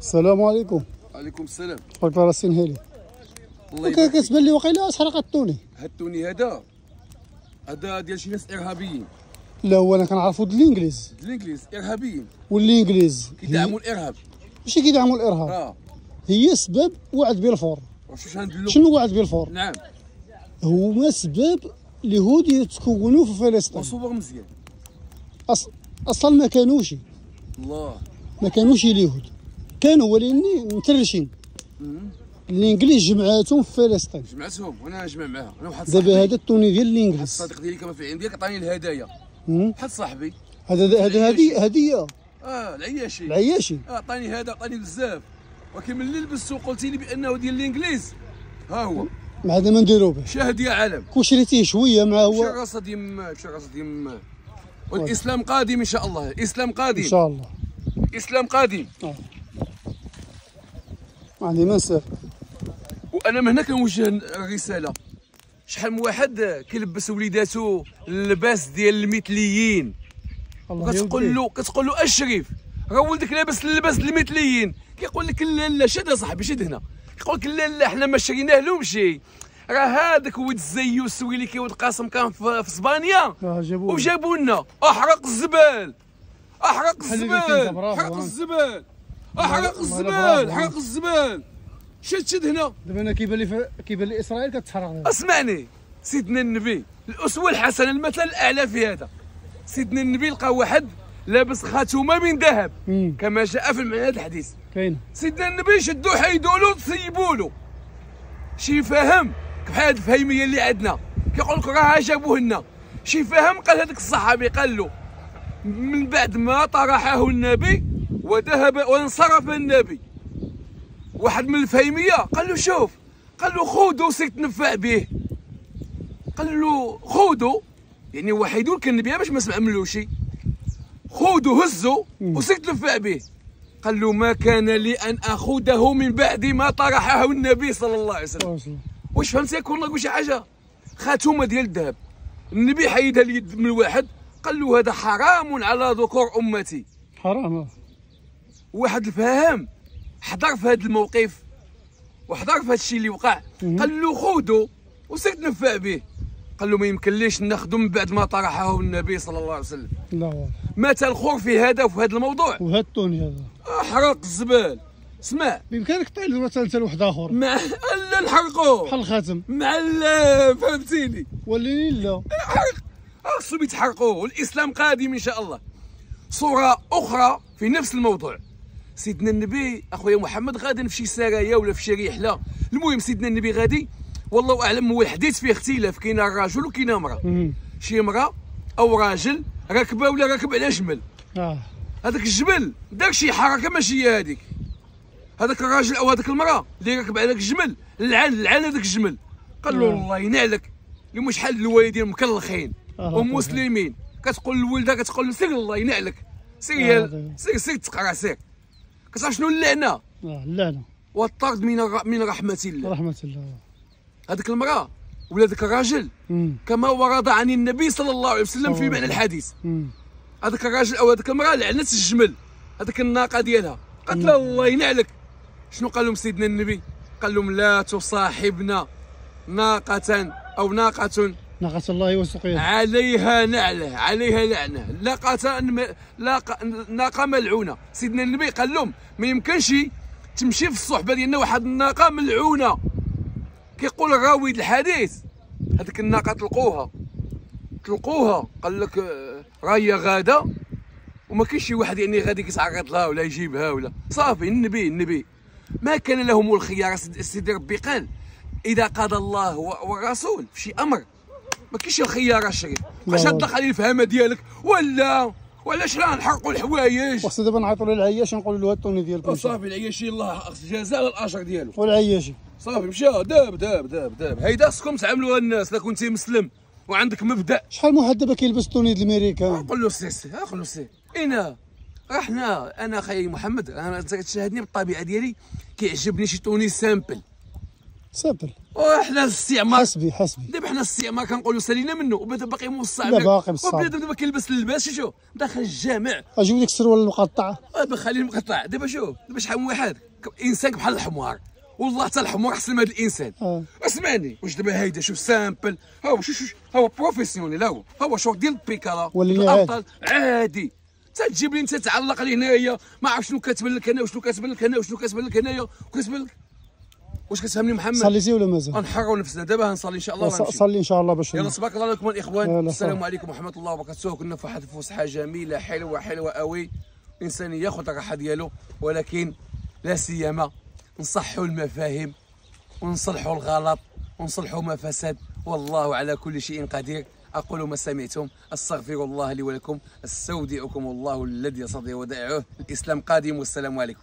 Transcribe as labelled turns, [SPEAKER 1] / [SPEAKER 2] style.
[SPEAKER 1] السلام عليكم.
[SPEAKER 2] عليكم السلام.
[SPEAKER 1] سنهالي
[SPEAKER 2] الله يبارك فيك.
[SPEAKER 1] كتبان لي واقيلا سرقتوني
[SPEAKER 2] هاد التوني هذا. هذا ديال شي ناس إرهابيين.
[SPEAKER 1] لا هو أنا كنعرفو د الإنجليز.
[SPEAKER 2] الإنجليز إرهابيين.
[SPEAKER 1] والانجليز
[SPEAKER 2] كيدعموا الإرهاب.
[SPEAKER 1] ماشي كيدعموا الإرهاب.
[SPEAKER 2] آه.
[SPEAKER 1] هي سبب وعد
[SPEAKER 2] غندلو
[SPEAKER 1] شنو وعد بلفور
[SPEAKER 2] نعم.
[SPEAKER 1] هما سبب اليهود يتكونوا في فلسطين.
[SPEAKER 2] وصوبغ مزيان.
[SPEAKER 1] أص... أصلا ما كانوش.
[SPEAKER 2] الله.
[SPEAKER 1] ما كانوش اليهود. كانوا ولكن مترشين. الإنجليز جمعاتهم في فلسطين.
[SPEAKER 2] جمعتهم وأنا نجمع معاها أنا واحد
[SPEAKER 1] دابا هذا التوني ديال الإنجليز.
[SPEAKER 2] الصديق ديالي كما في عندي عطاني الهدايا. واحد صاحبي.
[SPEAKER 1] هذا هذا هذه هديه
[SPEAKER 2] آه العياشي.
[SPEAKER 1] العياشي.
[SPEAKER 2] آه، عطاني هذا عطاني بزاف. ولكن ملي لبستو قلتي لي بأنه ديال الإنجليز. ها هو.
[SPEAKER 1] مع هذا ما نديرو به.
[SPEAKER 2] شاهد يا عالم.
[SPEAKER 1] كون شريتيه شوية مع هو.
[SPEAKER 2] رصد يماك مشى رصد يماك والإسلام قادم إن شاء الله. الاسلام
[SPEAKER 1] إن
[SPEAKER 2] قادم
[SPEAKER 1] شاء الله.
[SPEAKER 2] الاسلام قادم.
[SPEAKER 1] يعني ما نسال
[SPEAKER 2] وأنا من هنا كنوجه رساله شحال من واحد كيلبس وليداتو اللباس ديال المثليين.
[SPEAKER 1] الله
[SPEAKER 2] كتقول
[SPEAKER 1] يوديه.
[SPEAKER 2] له كتقول له أشرف راه ولدك لابس اللباس المثليين. كيقول لك لا لا شد يا صاحبي شد هنا. يقول لك لا لا حنا ما شريناه لهم شي. راه هذاك ولد الزيو السويلي كيولد قاسم كان في,
[SPEAKER 1] إسبانيا.
[SPEAKER 2] وجابوا لنا أحرق الزبال.
[SPEAKER 1] أحرق
[SPEAKER 2] الزبال. أحرق
[SPEAKER 1] ها.
[SPEAKER 2] الزبال. احرق
[SPEAKER 1] والله
[SPEAKER 2] الزبال. احرق الزبال شد شد هنا.
[SPEAKER 1] دابا أنا كيبان لي ف- كيبان لي إسرائيل كتحرق
[SPEAKER 2] أسمعني سيدنا النبي الأسوة الحسنة المثل الاعلى في هذا. سيدنا النبي لقى واحد لابس خاتومة من ذهب كما جاء في هذا الحديث.
[SPEAKER 1] كاينة
[SPEAKER 2] سيدنا النبي شدوا حيدوا له تسيبوا له. شي فهم بحال هاد الفهيمية اللي عندنا. كيقول لك راه جابوه لنا شي فهم قال هذاك الصحابي قال له من بعد ما طرحه النبي وذهب وانصرف النبي. واحد من الفهيمية قال له شوف قال له خذوا سيك تنفع به. قال له خذوا يعني وحيدوا لك النبي باش ما سمع منه شي خذوا هزوا وسيك تنفع به. قال له ما كان لي أن أخذه من بعد ما طرحه النبي صلى الله عليه وسلم. واش فهمت يكون الله يقول شي حاجة؟ خاتومه ديال الذهب. النبي حيدها اليد من واحد قال له هذا حرام على ذكور أمتي.
[SPEAKER 1] حرام.
[SPEAKER 2] واحد الفهم حضر في هذا الموقف وحضر في هذا الشيء اللي وقع. قال له خذه وسير تنفع به. قال له ما يمكنليش ناخذه من بعد ما طرحه النبي صلى الله عليه وسلم.
[SPEAKER 1] لا
[SPEAKER 2] مات الخور في هذا وفي هذا الموضوع.
[SPEAKER 1] وهذا التوني هذا.
[SPEAKER 2] أحرق الزبال. اسمع.
[SPEAKER 1] بإمكانك طيب مثلا لواحد اخر
[SPEAKER 2] مع لا نحرقوه
[SPEAKER 1] بحال الخاتم.
[SPEAKER 2] مع ال- فهمتيني.
[SPEAKER 1] وليني لا.
[SPEAKER 2] حرق خصهم يتحرقوا والإسلام قادم إن شاء الله. صورة أخرى في نفس الموضوع. سيدنا النبي أخويا محمد غادي في شي سرايا ولا في شي رحلة. المهم سيدنا النبي غادي والله أعلم هو الحديث فيه اختلاف كاين الرجل وكاين
[SPEAKER 1] امرأة.
[SPEAKER 2] شي امرأة أو راجل راكبة ولا راكب على جمل
[SPEAKER 1] آه.
[SPEAKER 2] هذاك الجبل داك شي حركة ماشي هي هذيك هذاك الراجل أو هذيك المرأة اللي راكب على داك الجمل لعن لعن هذاك الجمل قال له
[SPEAKER 1] آه.
[SPEAKER 2] الله ينعلك اللي مش حال الوالدين مكلخين
[SPEAKER 1] آه.
[SPEAKER 2] ومسلمين كتقول لولدها كتقول له سير الله ينعلك سير
[SPEAKER 1] آه،.
[SPEAKER 2] سير سير تقرا سير. كتعرف شنو اللعنه
[SPEAKER 1] آه اللعنه
[SPEAKER 2] والطرد من الر- من رحمة الله.
[SPEAKER 1] رحمه الله.
[SPEAKER 2] هذيك المرأة ولا ذاك الراجل. كما ورد عن النبي صلى الله عليه وسلم في معنى الحديث. هذاك الراجل أو هذيك المرأة لعنت الجمل هذيك الناقة ديالها. قالت له الله ينعلك. شنو قال لهم سيدنا النبي؟ قال لهم لا تصاحبنا ناقة أو ناقة.
[SPEAKER 1] ناقة الله وسقيها
[SPEAKER 2] عليها نعلة عليها لعنة. ناقة لاق- ناقة ملعونة. سيدنا النبي قال لهم ما يمكنش تمشي في الصحبة ديالنا واحد الناقة ملعونة. كيقول الراوي الحديث. هذيك الناقة طلقوها طلقوها قال لك آه، راهي غادة. وما كاينش شي واحد يعني غادي يتعرض لها ولا يجيبها ولا. صافي النبي النبي. ما كان لهم الخيار سيد- سيدي ربي قال إذا قضى الله والرسول في شي أمر ما كاينش الخيار الشريف واش
[SPEAKER 1] لا.
[SPEAKER 2] تدخل الفهمة ديالك. ولا وعلاش راه نحرقوا الحوايج
[SPEAKER 1] وخصنا دابا نعيطوا للعياش نقولوا له هاد التوني ديالكم
[SPEAKER 2] صافي العياشي الله الجزاء الاجر ديالو.
[SPEAKER 1] والعياشي
[SPEAKER 2] صافي مشى. داب داب داب داب. هيدا خصكم تعاملوها الناس إلا كنتي مسلم وعندك مبدأ.
[SPEAKER 1] شحال من واحد دابا كيلبس التوني ديال الامريكان
[SPEAKER 2] قول له سي سي قول له سي. إنا راه حنا أنا خاي محمد أنا تشاهدني بالطبيعة ديالي كيعجبني شي توني سامبل.
[SPEAKER 1] سامبل
[SPEAKER 2] وحنا الاستعمار
[SPEAKER 1] حسبي حسبي.
[SPEAKER 2] دابا حنا الاستعمار كنقولوا سالينا منه وبدا باقي موصى
[SPEAKER 1] لا، باقي بالصعب.
[SPEAKER 2] وبنادم دابا كيلبس اللباس شوف داخل الجامع.
[SPEAKER 1] أجيب ديك السروال المقطعه
[SPEAKER 2] دابا خليه مقطع دابا شوف دابا شحال من واحد؟ إنسان بحال الحمار. والله حتى الحمار أحسن من هذا الإنسان.
[SPEAKER 1] آه.
[SPEAKER 2] اسمعني. واش دابا هيدا شوف سامبل. ها هو شوف شوف. ها هو بروفيسيونيل ها هو ها هو شغل ديال البيكالا الأبطال. عادي. تجيب لي انت تعلق لي هنايا. ما عرف شنو كاتب لك هنا وشنو كاتب لك هنا وشنو كاتب لك هنايا وكاتب لك واش كتفهمني محمد؟
[SPEAKER 1] صليتي ولا مازال؟
[SPEAKER 2] غنحرروا نفسنا. دابا غنصلي إن شاء الله ونمشي
[SPEAKER 1] صلي إن شاء الله باش
[SPEAKER 2] يلا صباح الله لكم
[SPEAKER 1] الإخوان.
[SPEAKER 2] السلام. عليكم ورحمة الله وبركاته. كنا في واحد الفسحة جميلة حلوة حلوة قوي الانسان ياخذ الراحه ديالو ولكن لا سيما نصحوا المفاهيم ونصلحوا الغلط ونصلحوا ما فسد والله على كل شيء قدير. أقول ما سمعتم. أستغفر الله لي ولكم أستودعكم الله الذي يستطيع ودائعه. الإسلام قادم والسلام عليكم.